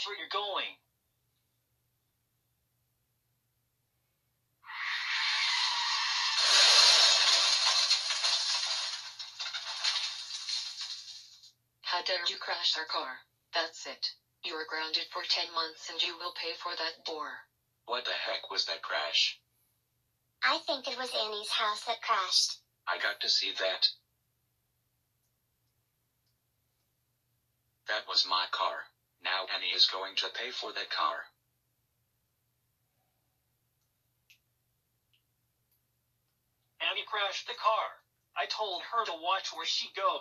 watch where you're going. How dare you crash our car? That's it. You are grounded for 10 months and you will pay for that bore. What the heck was that crash? I think it was Annie's house that crashed. I got to see that. That was my car. Now Annie is going to pay for that car. Annie crashed the car. I told her to watch where she goes.